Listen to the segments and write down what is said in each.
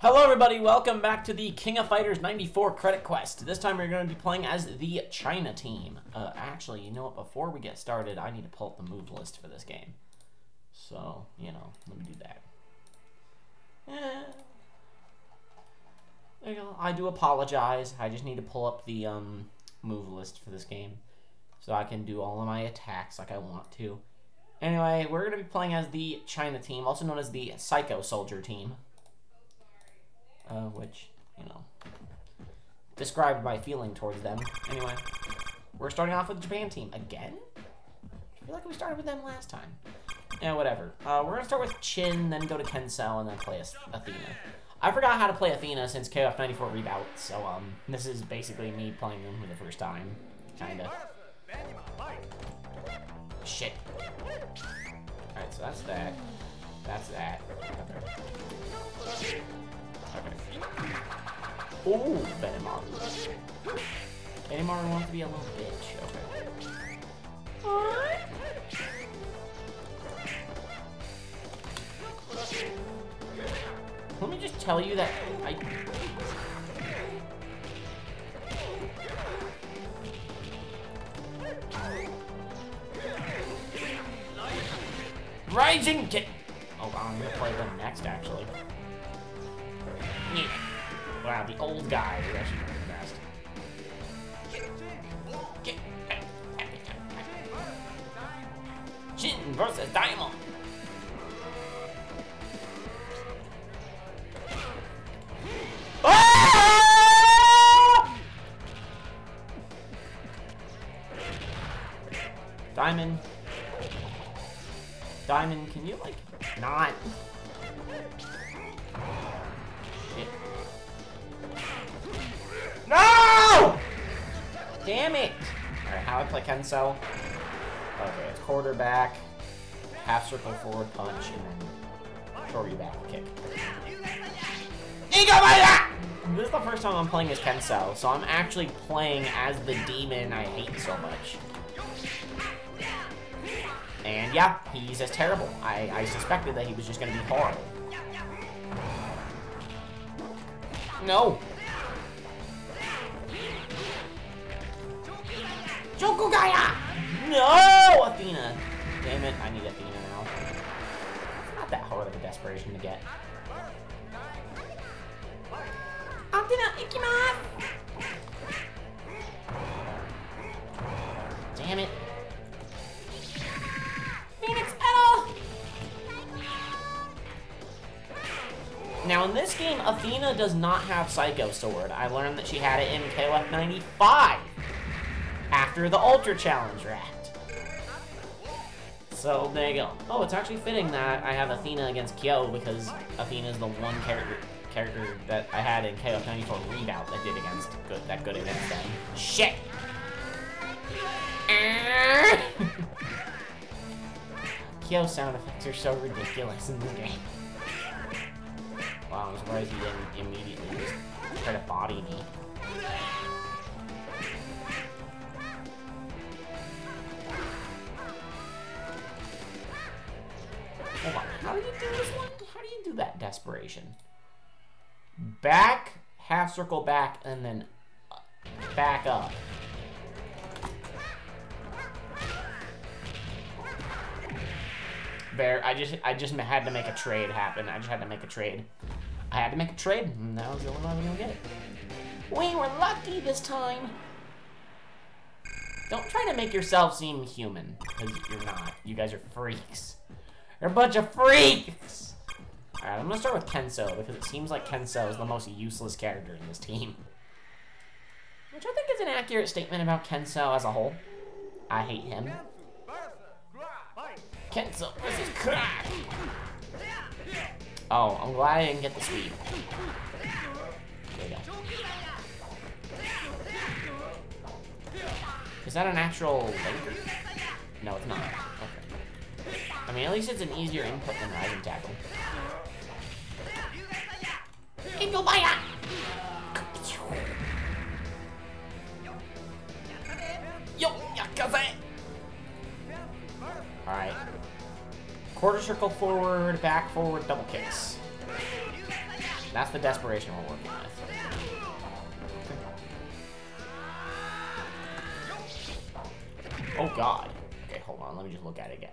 Hello everybody, welcome back to the King of Fighters 94 credit quest. This time we're going to be playing as the China team. Uh, actually, you know what, before we get started, I need to pull up the move list for this game. So, you know, let me do that. Eh. There you go. I do apologize. I just need to pull up the um, move list for this game. So I can do all of my attacks like I want to. Anyway, we're going to be playing as the China team, also known as the Psycho Soldier team uh, which, you know, described my feeling towards them. Anyway, we're starting off with the Japan team. Again? I feel like we started with them last time. Yeah, whatever. Uh, we're to start with Chin, then go to Kensou, and then play Athena. I forgot how to play Athena since KOF 94 reboot, so um, this is basically me playing them for the first time. Kinda. Shit. Alright, so that's that. That's that. Okay. Okay. Ooh, Benimaru. Benimaru wants to be a little bitch. Okay. Let me just tell you that I... Rising Kick! Oh, I'm gonna play them next, actually. Wow, the old guy is actually the best. Chin versus Daimon. Quarterback, half circle forward punch, and then shorty back kick. This is the first time I'm playing as Kensou, so I'm actually playing as the demon I hate so much. And yeah, he's as terrible. I, I suspected that he was just gonna be horrible. No! Jokugaya! No! Athena! Desperation to get. Damn it. Phoenix Petal! Now in this game, Athena does not have Psycho Sword. I learned that she had it in KOF 95 after the Ultra Challenge Rat. So there you go. Oh, it's actually fitting that I have Athena against Kyo because Athena is the one character character that I had in KOF 94 reboot that did against good that good against them. Shit. Kyo sound effects are so ridiculous in this game. Wow, I'm surprised he didn't immediately just try to body me. How do you do this one? How do you do that desperation? Back, half circle back, and then uh, back up. Bear, I just I just had to make a trade happen. I just had to make a trade. I had to make a trade, and that was the only way I was gonna get it. We were lucky this time. Don't try to make yourself seem human, because you're not. You guys are freaks. You're a bunch of freaks! Alright, I'm gonna start with Kensou, because it seems like Kensou is the most useless character in this team. Which I think is an accurate statement about Kensou as a whole. I hate him. Kensou versus Clark! Oh, I'm glad I didn't get the sweep. There you go. Is that an actual link? No, it's not. I mean, at least it's an easier input than Rising Tackle. Ingobaya! Yo, Yakaze! Alright. Quarter circle forward, back forward, double kicks. That's the desperation we're working with. Oh god. Okay, hold on. Let me just look at it again.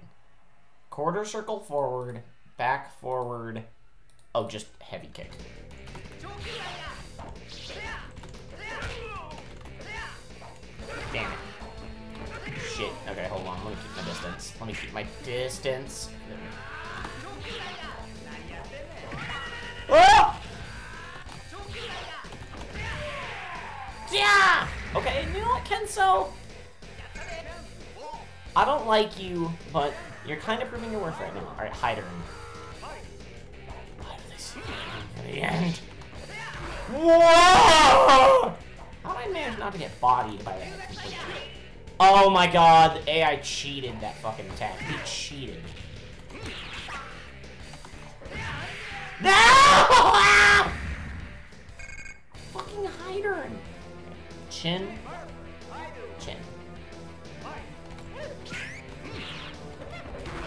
Quarter circle forward, back forward. Oh, just heavy kick. Damn it. Shit. Okay, hold on. Let me keep my distance. Let me keep my distance. Oh! Yeah! Okay, you know what, Kensou? I don't like you, but you're kind of proving your worth right now. Alright, Heidern. Why do they see me in the end? Whoa! How did I manage not to get bodied by that? Oh my god, the AI cheated that fucking attack. He cheated. No! Fucking Heidern. Chin. Chin.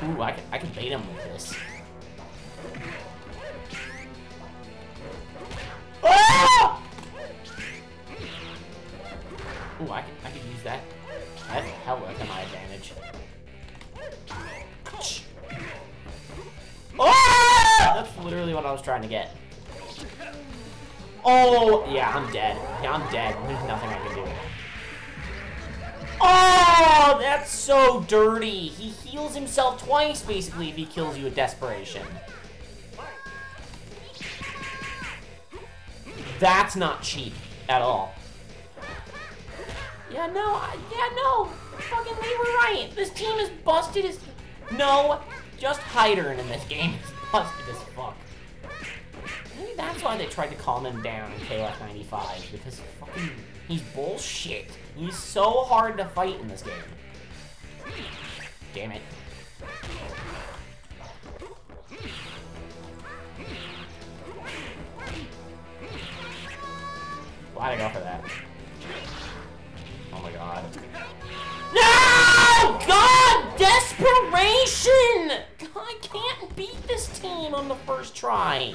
Ooh, I can, I can bait him with this. Ah! Ooh, I can, I can use that. That's hella to my advantage. Oh! That's literally what I was trying to get. Oh, yeah, I'm dead. Yeah, I'm dead. There's nothing I can do. Oh, that's so dirty. He heals himself twice, basically, if he kills you with desperation. That's not cheap at all. Yeah, no, I, yeah, no. Fucking, they were right. This team is busted as... No, just Heidern in this game is busted as fuck. Maybe that's why they tried to calm him down in KOF 95, because fucking, he's bullshit. He's so hard to fight in this game. Damn it. Why'd I go for that? Oh my god. No! God! Desperation! I can't beat this team on the first try.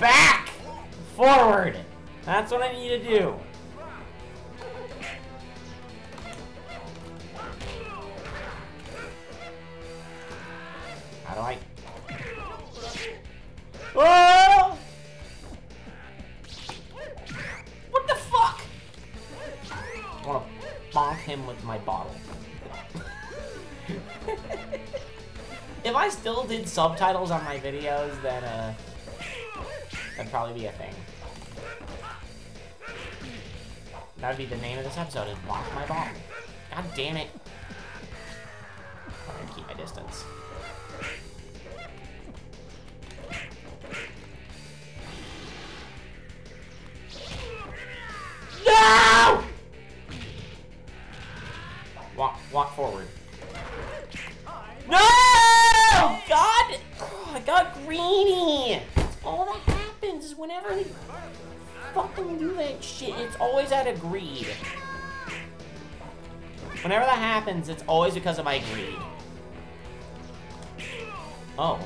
Back! Forward! That's what I need to do. How do I... Oh! What the fuck? I want to bonk him with my bottle. if I still did subtitles on my videos, then, uh... That'd probably be a thing. That'd be the name of this episode, is Block My Ball. God damn it. Greed. Whenever that happens, it's always because of my greed. Oh.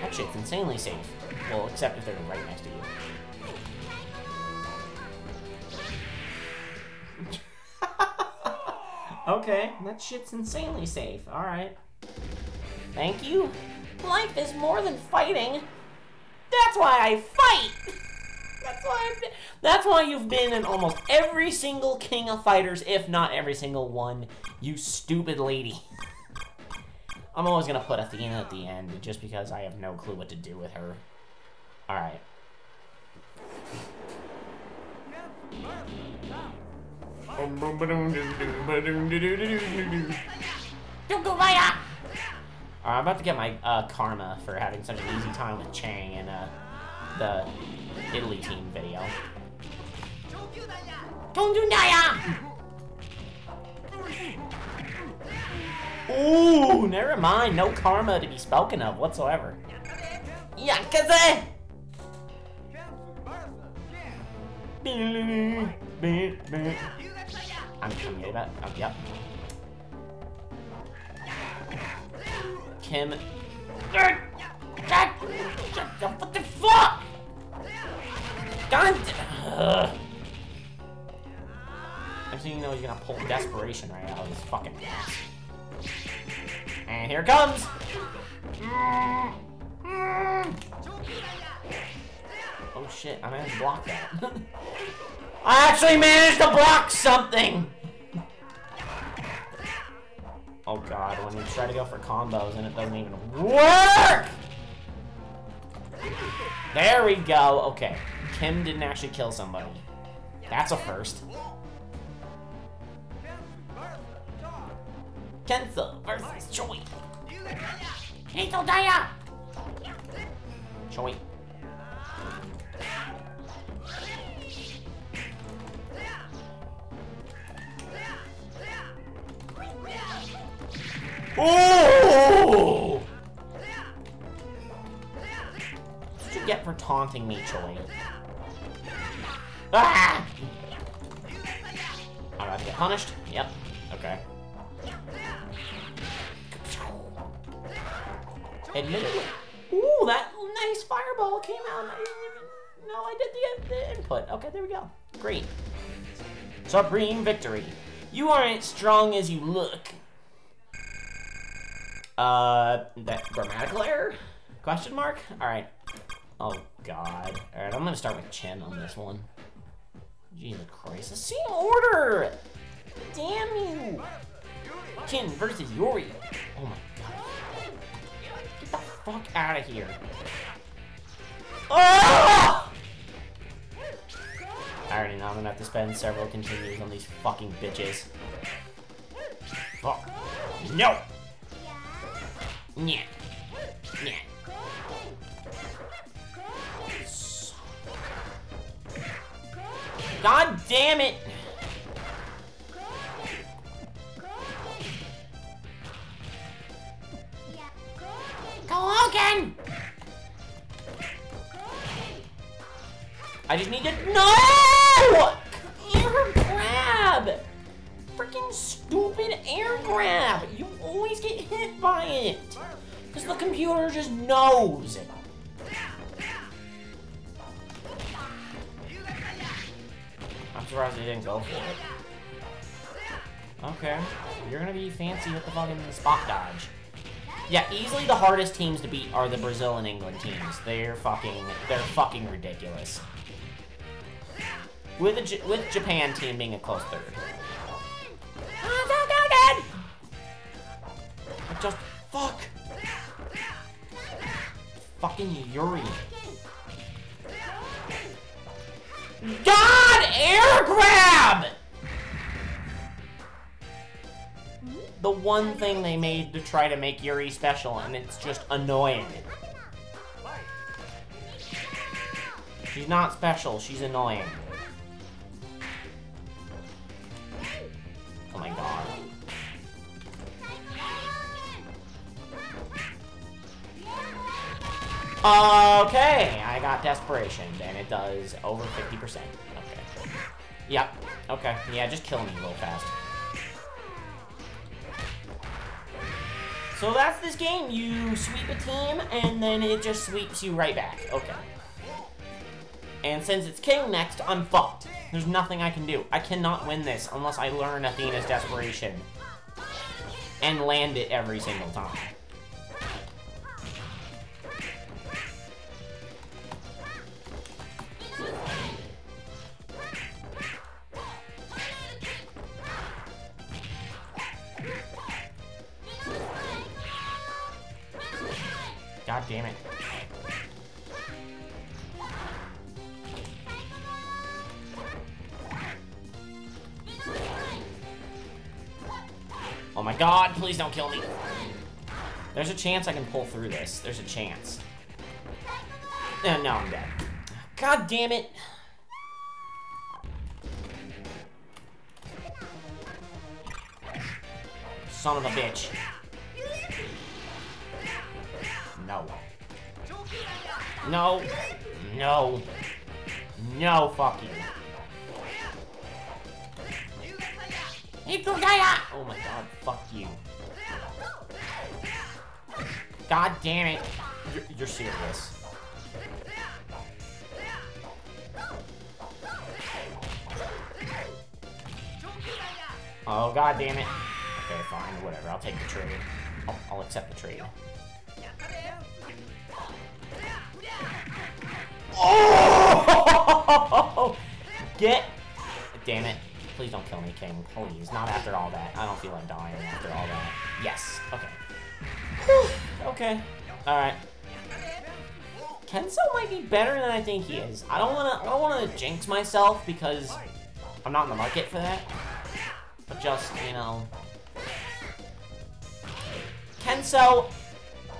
That shit's insanely safe. Well, except if they're right next to you. okay, that shit's insanely safe. Alright. Thank you. Life is more than fighting. That's why I fight! That's why that's why you've been in almost every single King of Fighters, if not every single one, you stupid lady. I'm always gonna put Athena at the end, just because I have no clue what to do with her. Alright. Alright, I'm about to get my uh, karma for having such an easy time with Chang and uh, the Italy team video. Ooh, never mind. No karma to be spoken of whatsoever. Yakuza! I'm coming about. Oh, yep. Kim. What the fuck? God. Ugh. I'm seeing you know he's gonna pull desperation right out of his fucking ass. And here it comes. Oh shit, I managed to block that. I actually managed to block something! Oh god, when you try to go for combos and it doesn't even work! There we go. Okay, Kim didn't actually kill somebody. That's a first. Kensou versus Choi. Hito Daya! Choi. Oh! You get for taunting me, Choi? Ah! About to get punished. Yep. Okay. Admittedly. Ooh, that nice fireball came out. No, I did the, the input. Okay, there we go. Great. Supreme victory. You aren't strong as you look. Uh, that grammatical error? Question mark? Alright. Oh, God. Alright, I'm gonna start with Chin on this one. Jesus Christ. The same order! Damn you! Chin versus Yuri. Oh my god. Get the fuck out of here. Ah! Oh! I already know I'm gonna have to spend several continues on these fucking bitches. Fuck. No! Yeah. God damn it! Go again! I just need to no! Air grab! Freaking stupid air grab! You always get hit by it! Because the computer just knows! Surprised they didn't go for it. Okay. You're gonna be fancy with the fucking spot dodge. Yeah, easily the hardest teams to beat are the Brazil and England teams. They're fucking, they're fucking ridiculous. With with Japan team being a close third. Just fuck. Fucking Yuri. God, air grab! The one thing they made to try to make Yuri special, and it's just annoying. She's not special, she's annoying. Oh my god. Okay, I got Desperation, and it does over 50%. Okay. Yep, okay. Yeah, just kill me real fast. So that's this game. You sweep a team, and then it just sweeps you right back. Okay. And since it's King next, I'm fucked. There's nothing I can do. I cannot win this unless I learn Athena's Desperation. And land it every single time. God damn it. Oh my god, please don't kill me. There's a chance I can pull through this. There's a chance. Uh, no, I'm dead. God damn it. Son of a bitch. No. No. No fucking. Oh my god, fuck you. God damn it. You're, you're serious. Oh, god damn it. Okay, fine, whatever. I'll take the trade. I'll, I'll accept the trade. Oh! Get... Damn it. Please don't kill me, King. Please, not after all that. I don't feel like dying after all that. Yes. Okay. Whew. Okay. Alright. Kensou might be better than I think he is. I don't wanna I don't wanna jinx myself because I'm not in the market for that. But just, you know. Kensou,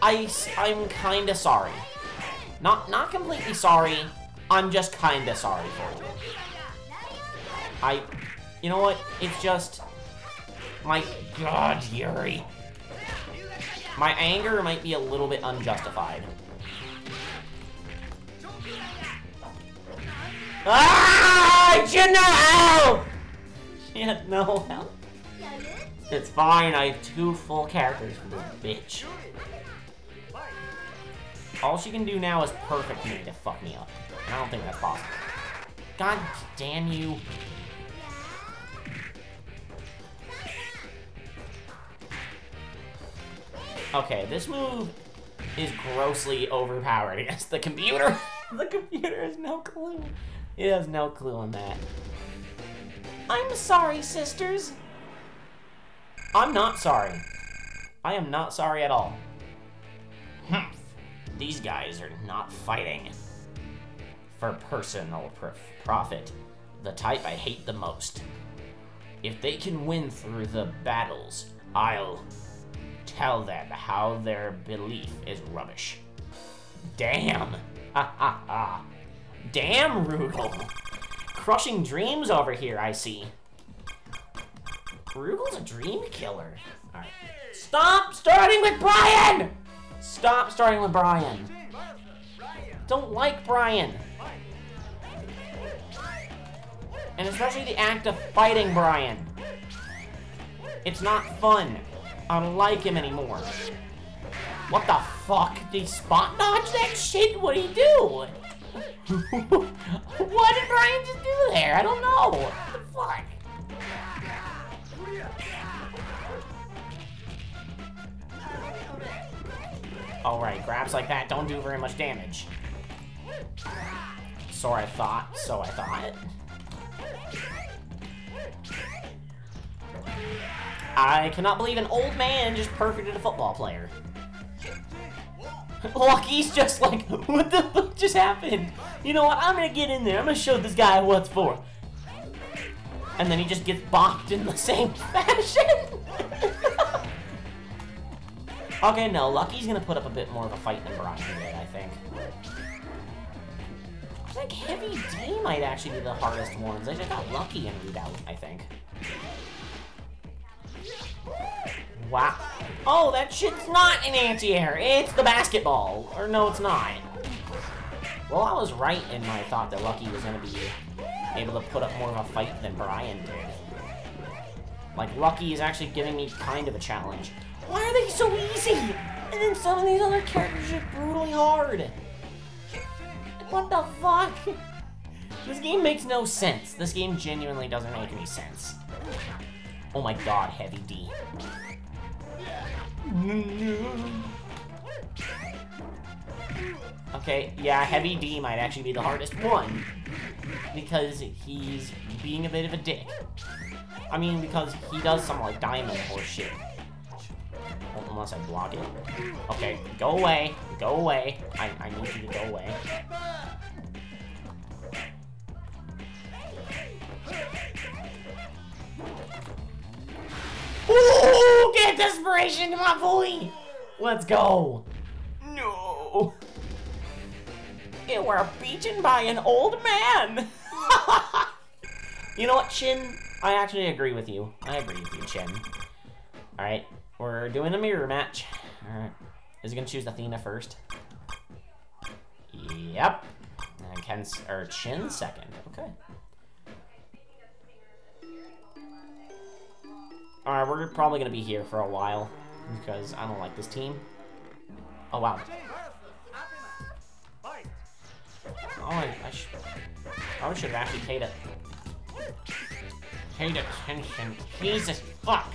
I I'm kinda sorry. Not not completely sorry. I'm just kinda sorry for you. I you know what? It's just my god, Yuri. My anger might be a little bit unjustified. Ah! You know! She had no help. It's fine, I have two full characters for this bitch. All she can do now is perfect me to fuck me up. I don't think that's possible. God damn you. Okay, this move is grossly overpowered against the computer. the computer has no clue. It has no clue on that. I'm sorry, sisters. I'm not sorry. I am not sorry at all. These guys are not fighting for personal profit, the type I hate the most. If they can win through the battles, I'll tell them how their belief is rubbish. Damn! Ha ha ha! Damn, Rugal! Crushing dreams over here, I see. Rugal's a dream killer. Alright. Stop starting with Brian! Stop starting with Brian. Don't like Brian. And especially the act of fighting Brian. It's not fun. I don't like him anymore. What the fuck? Did he spot dodge that shit? What did he do? what did Brian just do there? I don't know. What the fuck? Alright, grabs like that don't do very much damage. So I thought, so I thought. I cannot believe an old man just perfected a football player. Lucky's just like, what the fuck just happened? You know what, I'm gonna get in there, I'm gonna show this guy what's for. And then he just gets bonked in the same fashion. Okay, no, Lucky's gonna put up a bit more of a fight than Brian did, I think. I think Heavy D might actually be the hardest ones. I just got lucky in Redoubt, I think. Wow. Oh, that shit's not an anti-air. It's the basketball. Or no, it's not. Well, I was right in my thought that Lucky was going to be able to put up more of a fight than Brian did. Like, Lucky is actually giving me kind of a challenge. Why are they so easy? And then some of these other characters are brutally hard. What the fuck? This game makes no sense. This game genuinely doesn't make any sense. Oh my god, Heavy D. Okay, yeah, Heavy D might actually be the hardest one. Because he's being a bit of a dick. I mean, because he does some, like, diamond or shit. Unless I block it. Okay, go away. Go away. I, I need you to go away. Ooh, get desperation to my boy! Let's go! No! You were beaten by an old man! you know what, Chin? I actually agree with you. I agree with you, Chin. Alright, we're doing a mirror match. Alright. Is he gonna choose Athena first? Yep. And Ken's, or Chin second. Okay. Alright, we're probably gonna be here for a while. Because I don't like this team. Oh, wow. Oh, I, I should... I should have actually paid it. Paid attention. Jesus, fuck!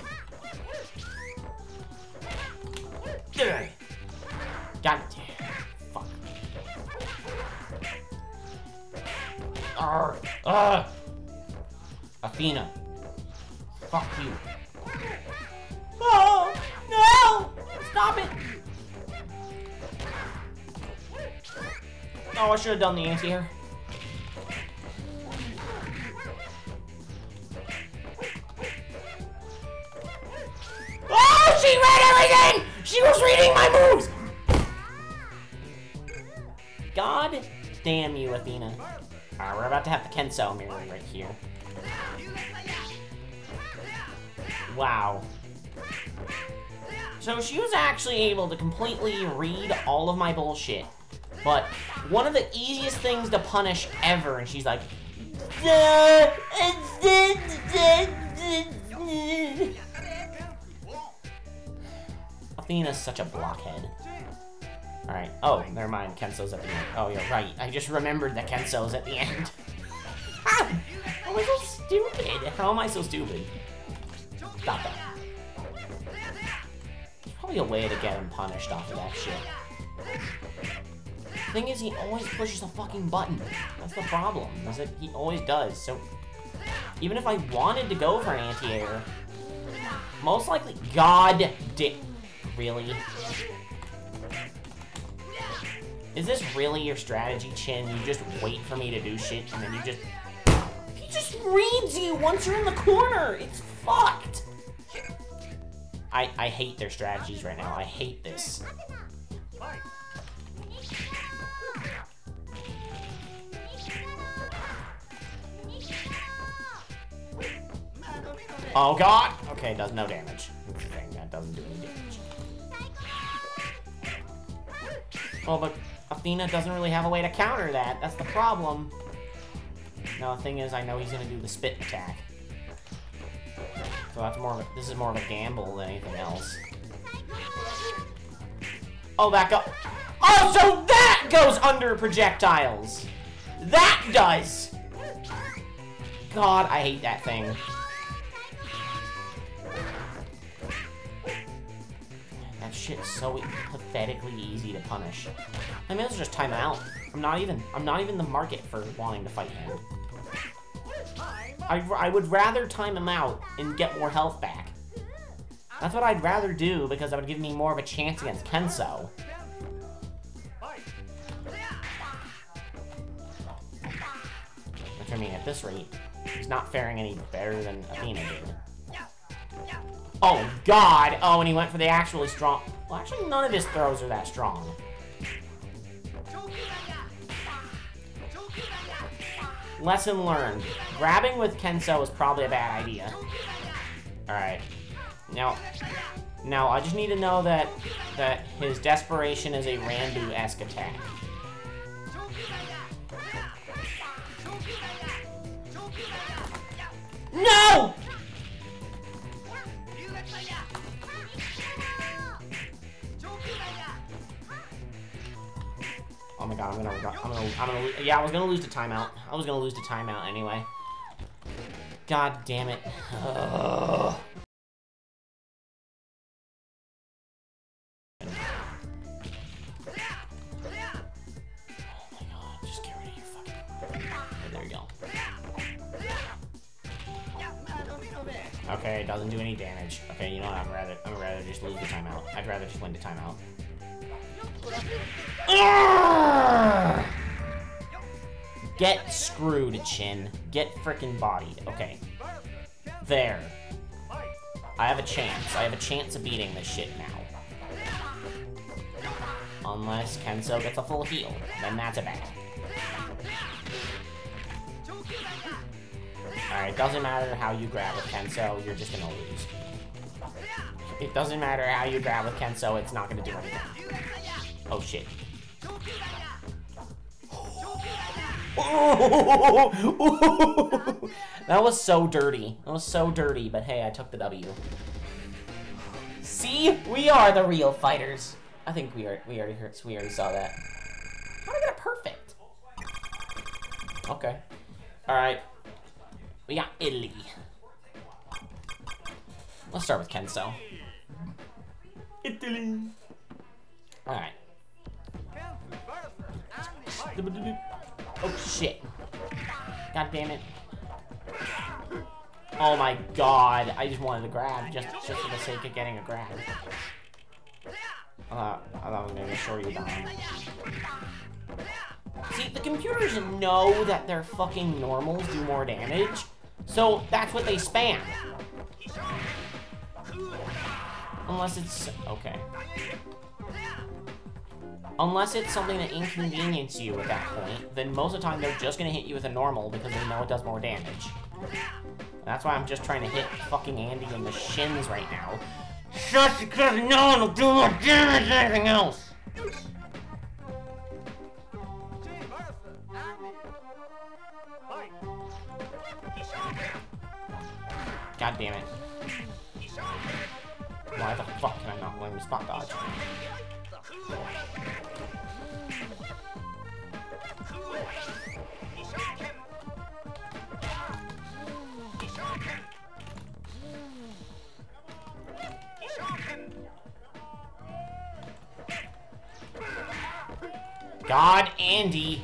God damn. Fuck. Arr! Ugh! Athena. Fuck you. Oh! No! Stop it! Oh, I should have done the anti-air. Oh, she read everything! She was reading my moves! God damn you, Athena. Alright, we're about to have the Kensou mirror right here. Wow. So she was actually able to completely read all of my bullshit. But one of the easiest things to punish ever, and she's like, uh, Athena's such a blockhead. Alright. Oh, never mind. Kensou's at the end. Oh, you're right. I just remembered that Kensou's at the end. How ah! am I so stupid? How am I so stupid? Stop that. There's probably a way to get him punished off of that shit. Thing is, he always pushes a fucking button. That's the problem, is that he always does. So, even if I wanted to go for anti-air, most likely, god damn, really? Is this really your strategy, Chin? You just wait for me to do shit, and then you just... He just reads you once you're in the corner! It's fucked! I, I hate their strategies right now. I hate this. Oh god! Okay, does no damage. Well, but Athena doesn't really have a way to counter that. That's the problem. Now the thing is, I know he's gonna do the spit attack. So that's more of a, this is more of a gamble than anything else. Oh, that go- Oh, so that goes under projectiles! That does! God, I hate that thing. That shit's so pathetically easy to punish. I may as well just time out. I'm not even, I'm not even the market for wanting to fight him. I, I would rather time him out and get more health back. That's what I'd rather do because that would give me more of a chance against Kensou. Which, I mean, at this rate, he's not faring any better than Athena did. Oh, God! Oh, and he went for the actually strong... Well, actually, none of his throws are that strong. Lesson learned. Grabbing with Kensou is probably a bad idea. Alright. Now, now I just need to know that that his desperation is a Randu-esque attack. No! Oh my god, I'm gonna, I'm gonna, I'm gonna, yeah, I was gonna lose the timeout. I was gonna lose the timeout anyway. God damn it. Ugh. Oh my god, just get rid of your fucking... Okay, there we go. Okay, it doesn't do any damage. Okay, you know what, I'd rather, I'd rather just lose the timeout. I'd rather just win the timeout. Get screwed, Chin. Get frickin' bodied. Okay. There. I have a chance. I have a chance of beating this shit now. Unless Kensou gets a full heal. Then that's a bad. Alright, doesn't matter how you grab with Kensou, you're just gonna lose. It doesn't matter how you grab with Kensou, it's not gonna do anything. Oh shit. that was so dirty. That was so dirty, but hey, I took the W. See? We are the real fighters. I think we are we already heard we already saw that. How did I get it perfect? Okay. Alright. We got Italy. Let's start with Kensou. Italy. Alright. Oh shit. God damn it. Oh my god. I just wanted to grab just, just for the sake of getting a grab. I thought, I thought I was gonna show you down. See, the computers know that their fucking normals do more damage, so that's what they spam. Unless it's... okay. Unless it's something that inconveniences you at that point, then most of the time they're just gonna hit you with a normal because they know it does more damage. That's why I'm just trying to hit fucking Andy in the shins right now. Just because no one will do more damage than anything else! God damn it. Why the fuck can I not let him spot dodge? God, Andy.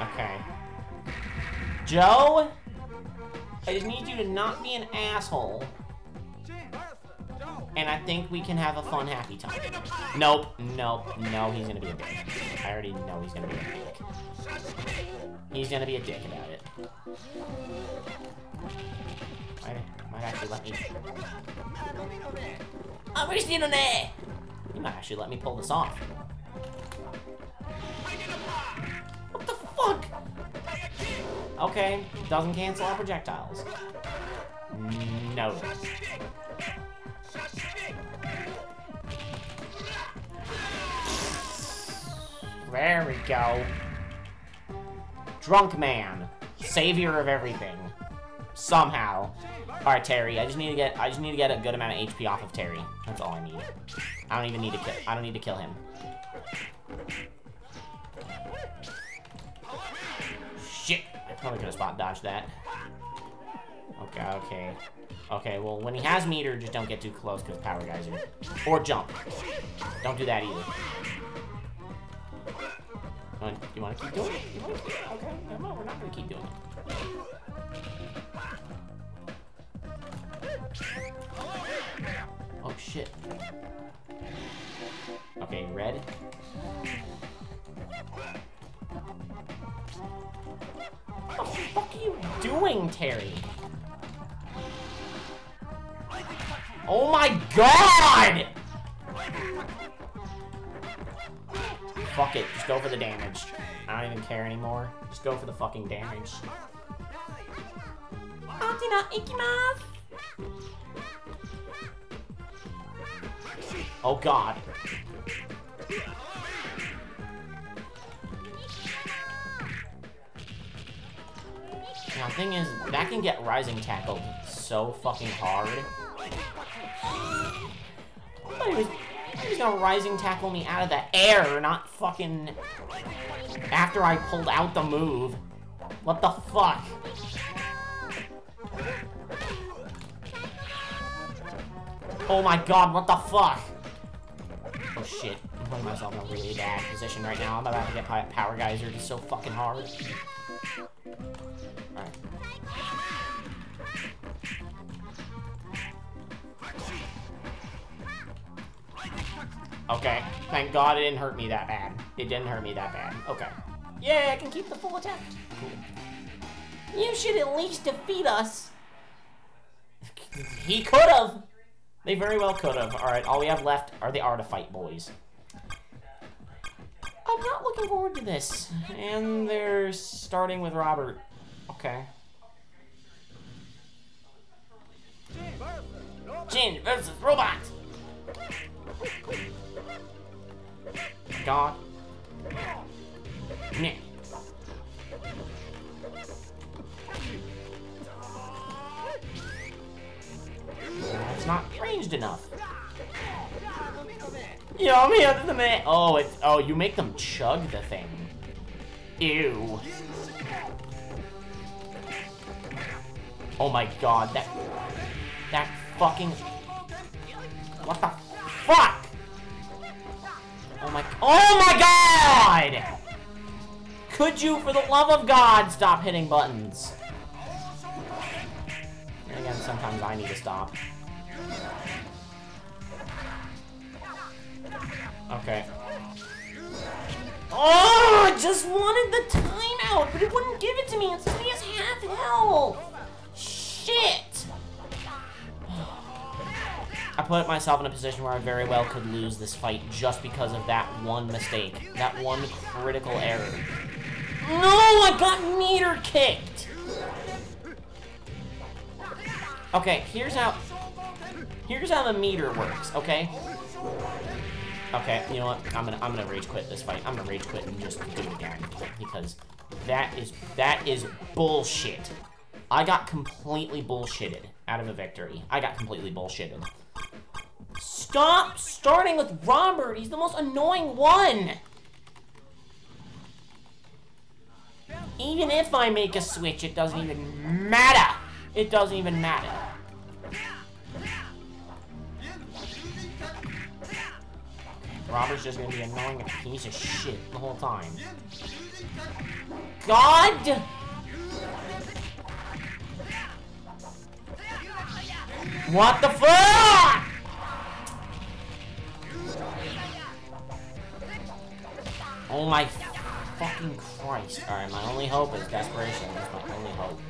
Okay. Joe? I just need you to not be an asshole. And I think we can have a fun, happy time. Nope, nope, no, he's gonna be a dick. I already know he's gonna be a dick. He's gonna be a dick about it. Might, might actually let me... There! You might actually let me pull this off. What the fuck? Okay, doesn't cancel our projectiles. No. There we go. Drunk man. Savior of everything. Somehow. Alright, Terry, I just need to get I just need to get a good amount of HP off of Terry. That's all I need. I don't even need to kill I don't need to kill him. Shit! I probably could have spot dodged that. Okay, okay. Okay, well, when he has meter, just don't get too close because Power Geyser. Or jump. Don't do that either. You want to keep doing it? Okay, no, we're not going to keep doing it. Oh, shit. Okay, red. What the fuck are you doing, Terry? Oh my god! Fuck it, just go for the damage. I don't even care anymore. Just go for the fucking damage. Oh god. Now, thing is, that can get rising tackled so fucking hard. He was, he was gonna rising tackle me out of the air, not fucking after I pulled out the move. What the fuck? Oh my god, what the fuck? Oh shit, I'm putting myself in a really bad position right now. I'm about to get Power Geyser, it's so fucking hard. Alright. Okay, thank god it didn't hurt me that bad. It didn't hurt me that bad. Okay. Yeah, I can keep the full attack. Cool. You should at least defeat us. he could have. They very well could have. Alright, all we have left are the Art of Fight boys. I'm not looking forward to this. And they're starting with Robert. Okay. Jin versus Robot! god. Nah. Oh, it's not ranged enough. Yummy under the man. Oh, it. Oh, you make them chug the thing. Ew. Oh my god, that... That fucking... What the fuck? Oh my... Oh my god! Could you, for the love of God, stop hitting buttons? And again, sometimes I need to stop. Okay. Oh, I just wanted the timeout, but it wouldn't give it to me. It's because he has half health. Shit! I put myself in a position where I very well could lose this fight just because of that one mistake. That one critical error. No, I got meter kicked! Okay, here's how... Here's how the meter works, okay? Okay, you know what? I'm gonna I'm gonna rage quit this fight. I'm gonna rage quit and just do it again because that is that is bullshit. I got completely bullshitted out of a victory. I got completely bullshitted. Stop starting with Robert. He's the most annoying one. Even if I make a switch, it doesn't even matter. It doesn't even matter. Robert's just gonna be annoying a piece of shit the whole time. God! What the fuck? Oh my fucking Christ. Alright, my only hope is desperation. That's my only hope.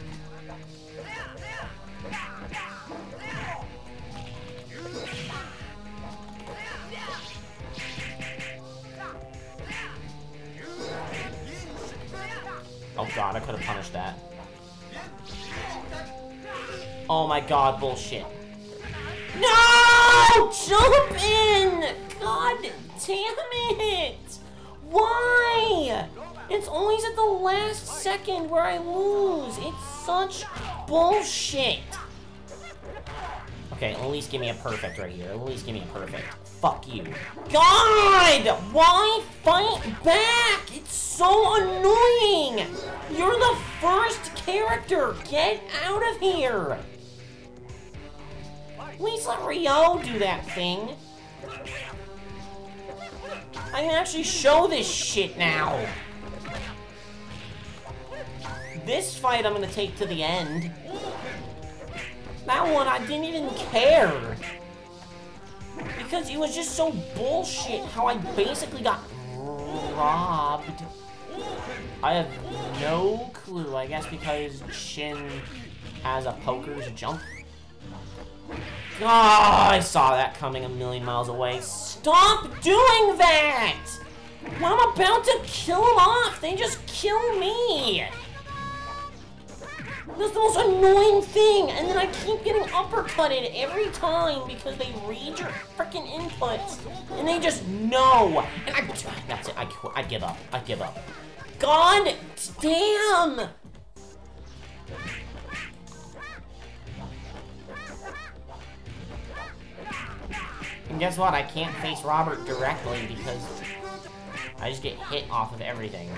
Oh god, I could have punished that. Oh my god, bullshit. No! Jump in! God damn it! Why? It's always at the last second where I lose. It's such bullshit. Okay, at least give me a perfect right here. At least give me a perfect. Fuck you. God! Why fight back? It's so annoying! You're the first character! Get out of here! Please let Ryo do that thing. I can actually show this shit now. This fight I'm gonna take to the end. That one, I didn't even care. Because it was just so bullshit how I basically got robbed. I have no clue, I guess because Chin has a poker's jump. Oh, I saw that coming a million miles away. Stop doing that! When I'm about to kill them off, they just kill me! That's the most annoying thing, and then I keep getting uppercutted every time because they read your freaking inputs, and they just know. And I, that's it, I, I give up, I give up. God damn! And guess what? I can't face Robert directly because I just get hit off of everything.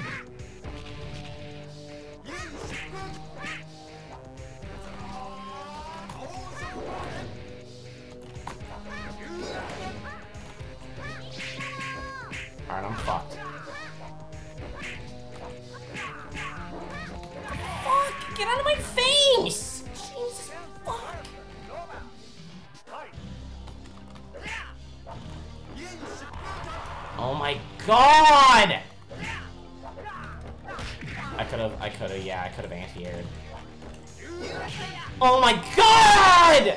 God! I could have, I could have, yeah, I could have anti-aired. Oh my god!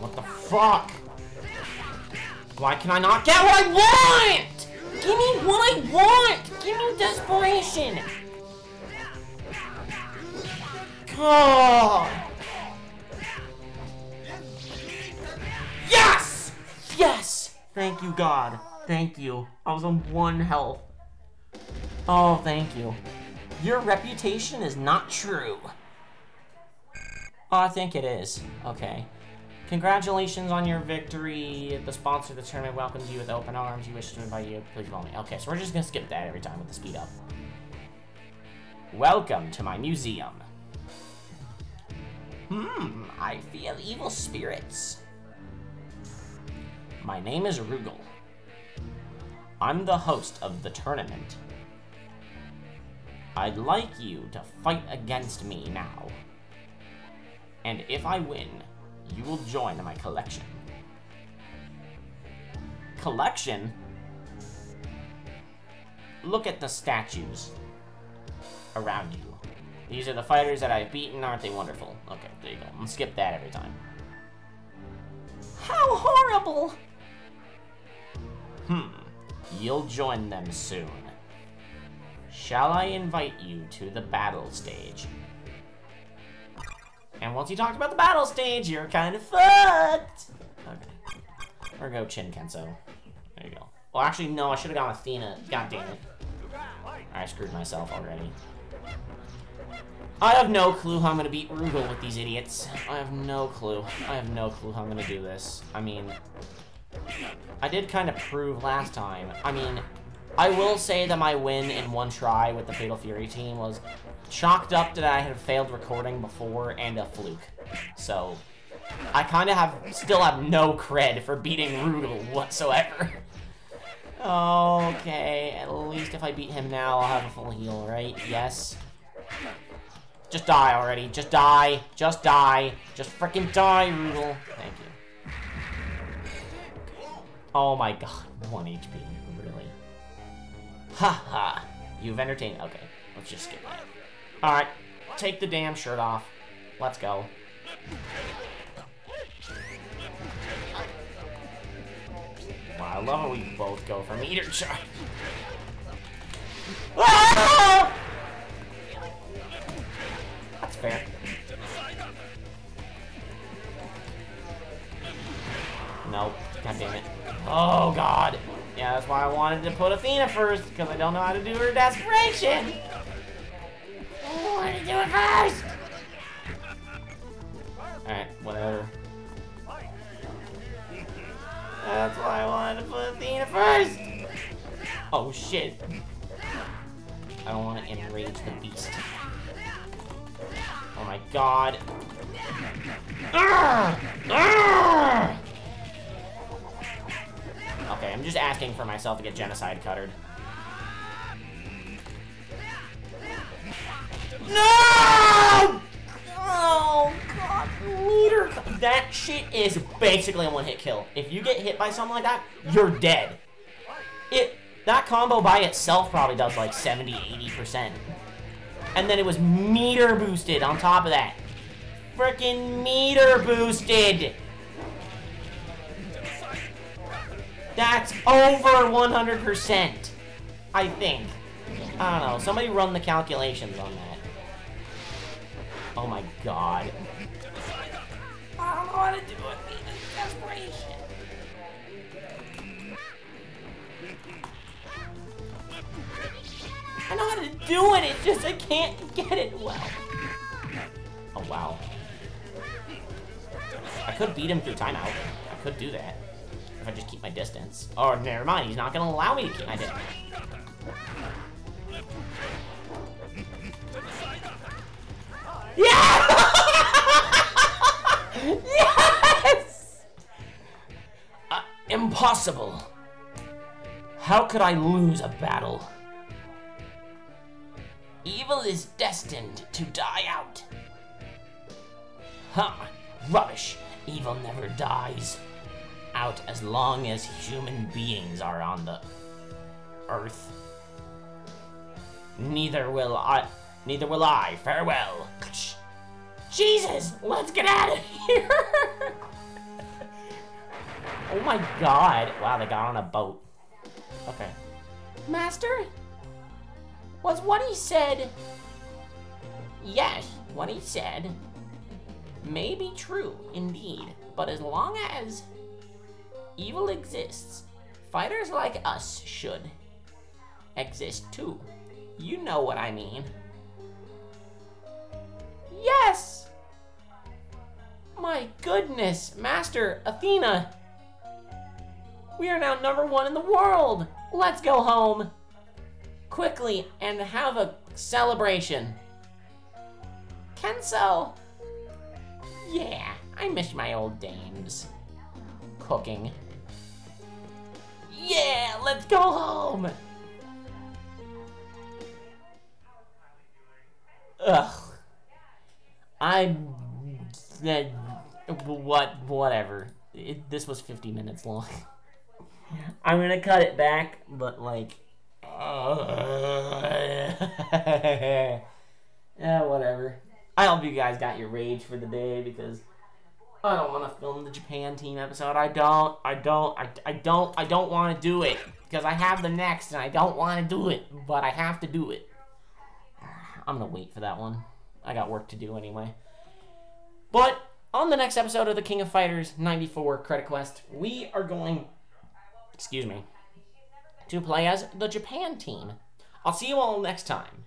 What the fuck? Why can I not get what I want? Give me what I want! Give me desperation! Yes! Yes! Thank you, God. Thank you. I was on one health. Oh, thank you. Your reputation is not true. Oh, I think it is. Okay. Congratulations on your victory. The sponsor of the tournament welcomes you with open arms. You wish to invite you. Please follow me. Okay, so we're just gonna skip that every time with the speed up. Welcome to my museum. Hmm, I feel evil spirits. My name is Rugal. I'm the host of the tournament. I'd like you to fight against me now. And if I win, you will join my collection. Collection? Look at the statues around you. These are the fighters that I've beaten, aren't they wonderful? Okay, there you go. I'm skip that every time. How horrible! Hmm, you'll join them soon. Shall I invite you to the battle stage? And once you talked about the battle stage, you're kind of fucked. Okay. Or go Chin Kensou. There you go. Well, actually, no, I should have gone Athena. God damn it. I screwed myself already. I have no clue how I'm gonna beat Rugal with these idiots. I have no clue. I have no clue how I'm gonna do this. I mean, I did kind of prove last time. I mean, I will say that my win in one try with the Fatal Fury team was chalked up that I had failed recording before and a fluke. So, I kind of have still have no cred for beating Rugal whatsoever. okay, at least if I beat him now, I'll have a full heal, right? Yes. Just die already. Just die. Just die. Just freaking die, Rugal. Thank you. Oh my god. 1 HP. Really? Ha ha. You've entertained. Okay. Let's just skip that. Alright. Take the damn shirt off. Let's go. Wow, I love how we both go for meter charge. Ah! Fair. Nope. God damn it. Oh, God. Yeah, that's why I wanted to put Athena first, because I don't know how to do her desperation. Oh, I want to do it first. Alright, whatever. That's why I wanted to put Athena first. Oh, shit. I don't want to enrage the beast. My god. Arrgh! Arrgh! Okay, I'm just asking for myself to get genocide cuttered. No! Oh, God, meter. That shit is basically a one-hit kill. If you get hit by something like that, you're dead. It That combo by itself probably does like 70, 80%. And then it was meter boosted on top of that. Freaking meter boosted! That's over 100%. I think. I don't know. Somebody run the calculations on that. Oh my god. I don't know how to do it. I know how to do it, just I can't get it well. Oh, wow. I could beat him through timeout. I could do that. If I just keep my distance. Oh, never mind. He's not going to allow me to keep my distance. Yeah! yes! Uh, impossible. How could I lose a battle? Evil is destined to die out. Huh, rubbish. Evil never dies out as long as human beings are on the earth. Neither will I, neither will I. Farewell. Jesus, let's get out of here. oh my god. Wow, they got on a boat. Okay. Master? Was what he said Yes, what he said may be true, indeed, but as long as evil exists, fighters like us should exist too. You know what I mean. Yes! My goodness, Master Athena! We are now number one in the world! Let's go home! Quickly and have a celebration. Kensou! Yeah, I miss my old dames. Cooking. Yeah, let's go home! Ugh. I'm. What? Whatever. It, this was 50 minutes long. I'm gonna cut it back, but like. yeah, whatever. I hope you guys got your rage for the day because I don't want to film the Japan team episode. I don't. I don't. I, I don't. I don't want to do it because I have the next and I don't want to do it, but I have to do it. I'm gonna wait for that one. I got work to do anyway. But on the next episode of the King of Fighters 94 Credit Quest, we are going, excuse me, to play as the Japan team. I'll see you all next time.